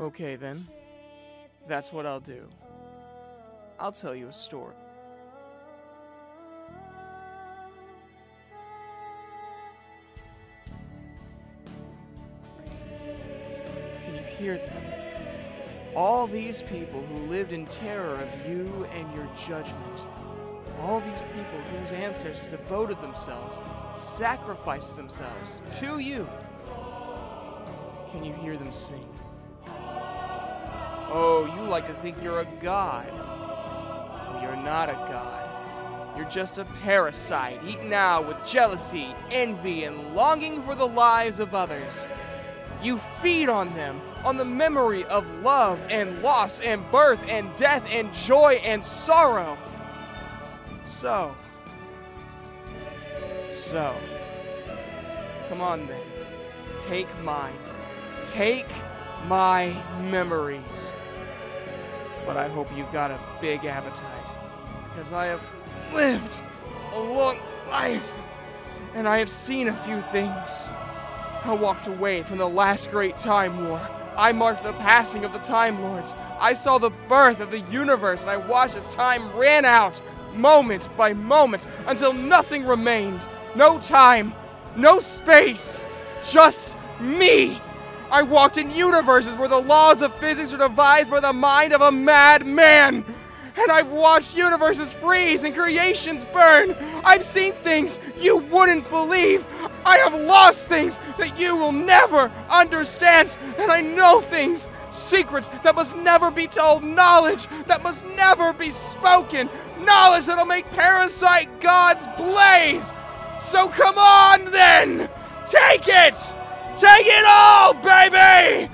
Okay, then. That's what I'll do. I'll tell you a story. Can you hear that? All these people who lived in terror of you and your judgment. All these people whose ancestors devoted themselves, sacrificed themselves to you. Can you hear them sing? Oh, you like to think you're a god. Well, you're not a god. You're just a parasite eaten out with jealousy, envy, and longing for the lives of others. You feed on them, on the memory of love and loss and birth and death and joy and sorrow. So, so, come on then, take mine. Take my memories. But I hope you've got a big appetite, because I have lived a long life, and I have seen a few things. I walked away from the last great time war. I marked the passing of the Time Lords. I saw the birth of the universe, and I watched as time ran out, moment by moment, until nothing remained. No time, no space, just me. I walked in universes where the laws of physics are devised by the mind of a mad man. And I've watched universes freeze and creations burn. I've seen things you wouldn't believe. I have lost things that you will never understand. And I know things, secrets that must never be told, knowledge that must never be spoken, knowledge that'll make parasite gods blaze. So come on then! Take it! Take it all, baby!